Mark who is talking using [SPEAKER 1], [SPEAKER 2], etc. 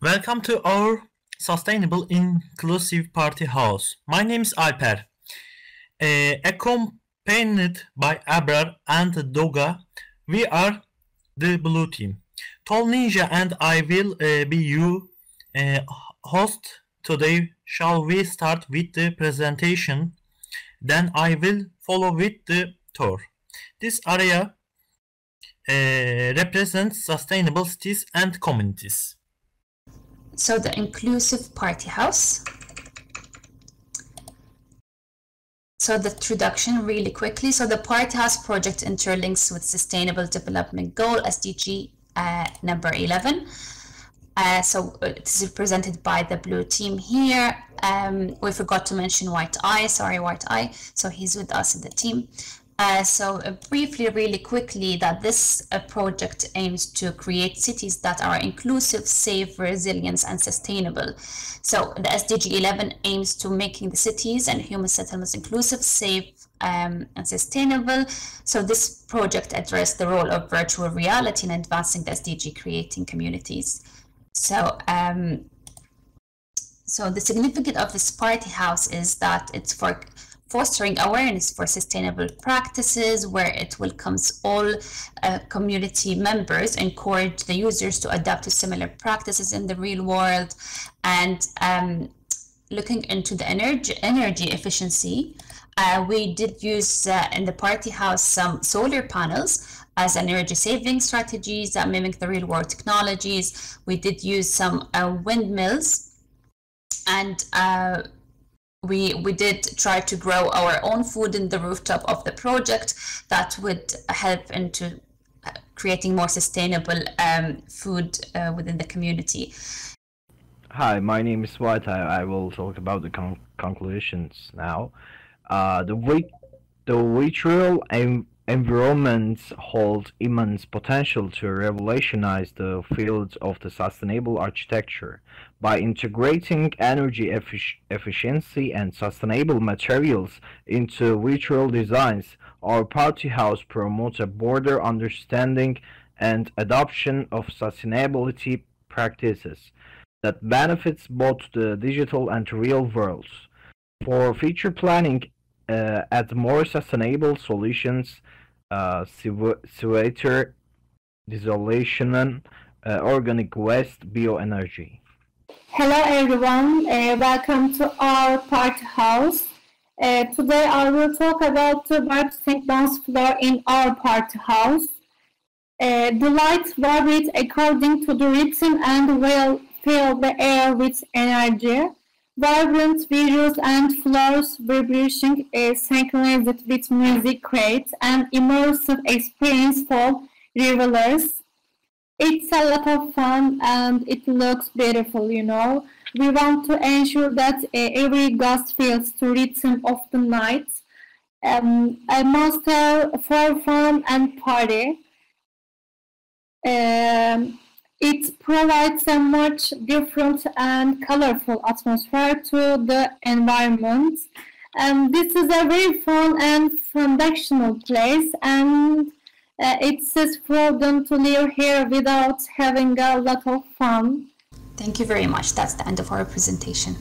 [SPEAKER 1] Welcome to our Sustainable Inclusive Party House. My name is Alper. Uh, accompanied by Abrar and Doga, we are the blue team. Tall Ninja and I will uh, be you uh, host today. Shall we start with the presentation? Then I will follow with the tour. This area uh, represents sustainable cities and communities.
[SPEAKER 2] So the inclusive party house. So the introduction really quickly. So the Party House project interlinks with Sustainable Development Goal SDG uh, number 11. Uh, so it is represented by the blue team here. Um, we forgot to mention White Eye, sorry White Eye. So he's with us in the team. Uh, so uh, briefly, really quickly, that this uh, project aims to create cities that are inclusive, safe, resilient, and sustainable. So the SDG 11 aims to making the cities and human settlements inclusive, safe, um, and sustainable. So this project addressed the role of virtual reality in advancing the SDG, creating communities. So um, so the significance of this party house is that it's for fostering awareness for sustainable practices where it welcomes all uh, community members, encourage the users to adapt to similar practices in the real world, and um, looking into the energy, energy efficiency, uh, we did use uh, in the party house some solar panels as energy saving strategies that mimic the real world technologies. We did use some uh, windmills and uh, we we did try to grow our own food in the rooftop of the project that would help into uh, creating more sustainable um, food uh, within the community.
[SPEAKER 3] Hi, my name is White. I, I will talk about the con conclusions now. Uh, the the virtual environment hold immense potential to revolutionize the field of the sustainable architecture. By integrating energy effic efficiency and sustainable materials into virtual designs, our party house promotes a broader understanding and adoption of sustainability practices that benefits both the digital and real worlds. For future planning, uh, add more sustainable solutions uh, desolation, uh, organic waste, bioenergy.
[SPEAKER 4] Hello everyone, uh, welcome to our party house. Uh, today I will talk about the vibrating dance floor in our party house. Uh, the lights vibrate according to the rhythm and will fill the air with energy. Vibrant visuals and floors vibration is synchronized with music creates an immersive experience for revelers. It's a lot of fun and it looks beautiful, you know. We want to ensure that uh, every guest feels the rhythm of the night. Um, a master for fun and party. Um, it provides a much different and colorful atmosphere to the environment. And this is a very fun and foundational place and uh, it's for them to live here without having a lot of fun.
[SPEAKER 2] Thank you very much. That's the end of our presentation.